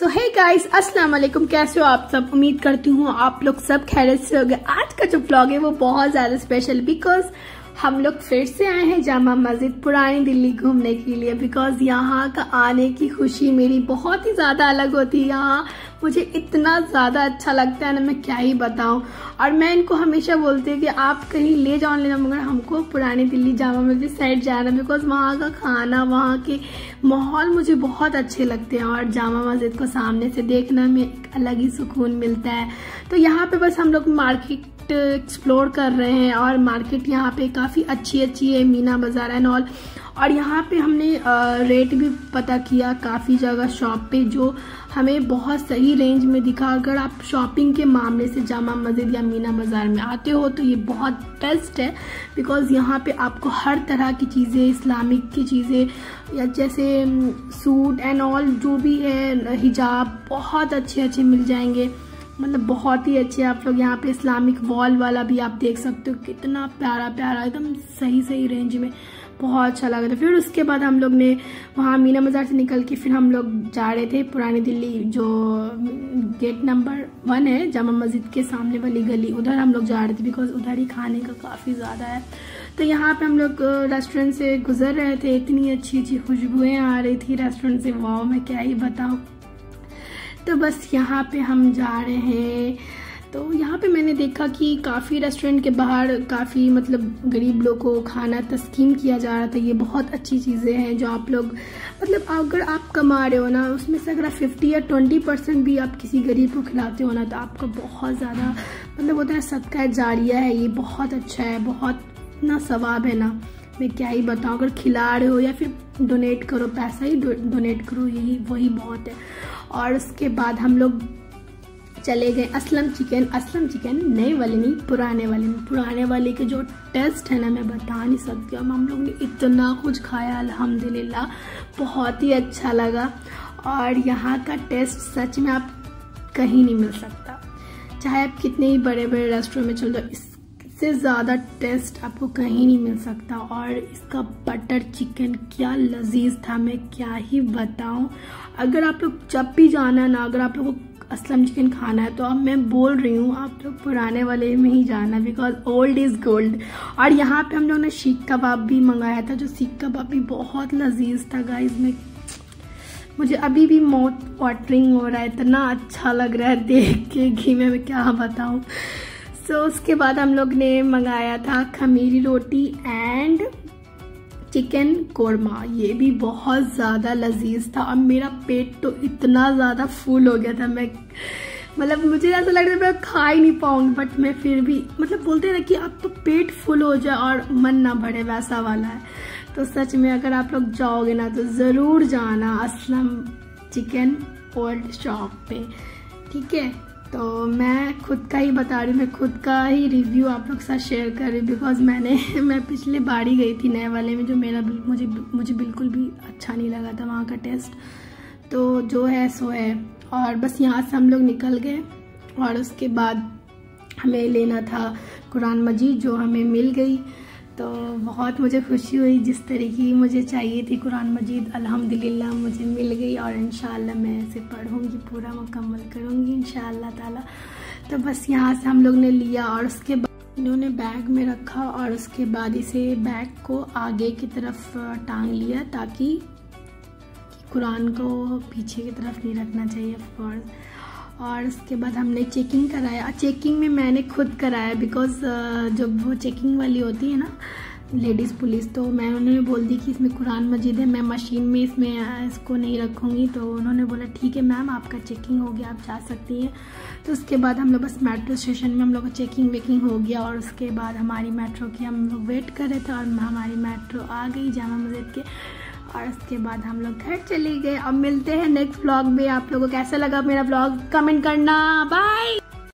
सो hey guys अस्सलाम वालेकुम कैसे हो आप सब? उम्मीद करती हूँ आप लोग सब खैरियत से हो गए आज का जो ब्लॉग है, वो बहुत ज़्यादा स्पेशल बिकॉज़ हम लोग फिर से आए हैं जामा मस्जिद पुरानी दिल्ली घूमने के लिए बिकॉज़ यहाँ का आने की खुशी मेरी बहुत ही ज़्यादा अलग होती है। यहाँ मुझे इतना ज़्यादा अच्छा लगता है ना, मैं क्या ही बताऊँ। और मैं इनको हमेशा बोलती हूँ कि आप कहीं ले जाओ ले जाओ, मगर हमको पुरानी दिल्ली जामा मस्जिद साइड जाना बिकॉज़ वहाँ का खाना, वहाँ के माहौल मुझे बहुत अच्छे लगते हैं। और जामा मस्जिद को सामने से देखना में एक अलग ही सुकून मिलता है। तो यहाँ पे बस हम लोग मार्केट एक्सप्लोर कर रहे हैं और मार्केट यहाँ पे काफ़ी अच्छी अच्छी है, मीना बाज़ार एंड ऑल और यहाँ पे हमने रेट भी पता किया काफ़ी जगह शॉप पे जो हमें बहुत सही रेंज में दिखा। अगर आप शॉपिंग के मामले से जामा मस्जिद या मीना बाज़ार में आते हो तो ये बहुत बेस्ट है बिकॉज़ यहाँ पे आपको हर तरह की चीज़ें, इस्लामिक की चीज़ें, या जैसे सूट एंड ऑल जो भी है, हिजाब बहुत अच्छे अच्छे मिल जाएँगे। मतलब बहुत ही अच्छे आप लोग यहाँ पे इस्लामिक वॉल वाला भी आप देख सकते हो, कितना प्यारा प्यारा एकदम सही सही रेंज में। बहुत अच्छा लगा था। फिर उसके बाद हम लोग ने वहाँ मीना बाज़ार से निकल के फिर हम लोग जा रहे थे पुरानी दिल्ली, जो गेट नंबर वन है, जामा मस्जिद के सामने वाली गली। उधर हम लोग जा रहे थे बिकॉज़ उधर ही खाने का काफ़ी ज़्यादा है। तो यहाँ पे हम लोग रेस्टोरेंट से गुजर रहे थे। इतनी अच्छी अच्छी खुशबुएँ आ रही थी रेस्टोरेंट से। वाह मैं क्या ही बताऊँ। तो बस यहाँ पे हम जा रहे हैं। तो यहाँ पे मैंने देखा कि काफ़ी रेस्टोरेंट के बाहर काफ़ी मतलब गरीब लोग को खाना तस्कीम किया जा रहा था। ये बहुत अच्छी चीज़ें हैं जो आप लोग मतलब अगर आप कमा रहे हो ना, उसमें से अगर आप फिफ्टी या ट्वेंटी परसेंट भी आप किसी गरीब को खिलाते हो ना तो आपका बहुत ज़्यादा मतलब होता है, सदका जारिया है। ये बहुत अच्छा है, बहुत इतना सवाब है ना। मैं क्या ही बताऊँ, अगर खिला रहे हो या फिर डोनेट करो, पैसा ही डोनेट करो, यही, वही बहुत है। और उसके बाद हम लोग चले गए असलम चिकन असलम चिकन नए वाले नहीं, पुराने वाले में पुराने वाले के जो टेस्ट है ना, मैं बता नहीं सकती हूँ। हम लोग ने इतना कुछ खाया, अल्हम्दुलिल्लाह। बहुत ही अच्छा लगा। और यहाँ का टेस्ट सच में आप कहीं नहीं मिल सकता। चाहे आप कितने ही बड़े बड़े रेस्टोरेंट में चल जाओ, इससे ज़्यादा टेस्ट आपको कहीं नहीं मिल सकता। और इसका बटर चिकन क्या लजीज था, मैं क्या ही बताऊँ। अगर आप लोग जब भी जाना ना, अगर आप लोगों को असलम चिकन खाना है तो अब मैं बोल रही हूँ आप लोग पुराने वाले में ही जाना बिकॉज़ ओल्ड इज़ गोल्ड और यहाँ पे हम लोगों ने सीख कबाब भी मंगाया था जो सीख कबाब भी बहुत लजीज था गाइज़ में मुझे अभी भी माउथ वाटरिंग हो रहा है इतना अच्छा लग रहा है देख के घी में मैं क्या बताऊँ। सो so, उसके बाद हम लोग ने मंगाया था खमीरी रोटी एंड चिकन कोरमा, ये भी बहुत ज़्यादा लजीज था और मेरा पेट तो इतना ज़्यादा फुल हो गया था। मैं मतलब मुझे ऐसा लग रहा था मैं खा ही नहीं पाऊँगी बट मैं फिर भी मतलब बोलते ना कि अब तो पेट फुल हो जाए और मन ना बढ़े वैसा वाला है। तो सच में अगर आप लोग जाओगे ना तो ज़रूर जाना असलम चिकन ओल्ड शॉप पे। ठीक है? तो मैं खुद का ही बता रही हूँ, मैं खुद का ही रिव्यू आप लोग के साथ शेयर कर रही हूँ बिकॉज़ मैंने, मैं पिछले बार ही गई थी नए वाले में, जो मेरा मुझे मुझे बिल्कुल भी अच्छा नहीं लगा था वहाँ का टेस्ट तो जो है, सो है। और बस यहाँ से हम लोग निकल गए, और उसके बाद हमें लेना था कुरान मजीद, जो हमें मिल गई। तो बहुत मुझे खुशी हुई, जिस तरीके की मुझे चाहिए थी कुरान मजीद, अल्हम्दुलिल्लाह मुझे मिल गई और इन मैं इसे पढ़ूँगी, पूरा मुकम्मल करूँगी इन ताला। तो बस यहाँ से हम लोग ने लिया और उसके बाद इन्होंने बैग में रखा और उसके बाद इसे बैग को आगे की तरफ़ टांग लिया ताकि कुरान को पीछे की तरफ़ नहीं रखना चाहिए ऑफकोर्स और उसके बाद हमने चेकिंग कराया। चेकिंग में मैंने खुद कराया बिकॉज़ जब वो चेकिंग वाली होती है ना लेडीज़ पुलिस तो मैं उन्होंने बोल दी कि इसमें कुरान मजीद है, मैं मशीन में इसमें इसको नहीं रखूँगी। तो उन्होंने बोला, ठीक है मैम आपका चेकिंग हो गया, आप जा सकती हैं। तो उसके बाद हम लोग बस मेट्रो स्टेशन में हम लोग चेकिंग वेकिंग हो गया और उसके बाद हमारी मेट्रो की हम लोग वेट कर रहे थे और हमारी मेट्रो आ गई जामा मस्जिद के। और उसके बाद हम लोग घर चले गए। अब मिलते हैं नेक्स्ट ब्लॉग में। आप लोगों को कैसा लगा मेरा ब्लॉग कमेंट करना। बाय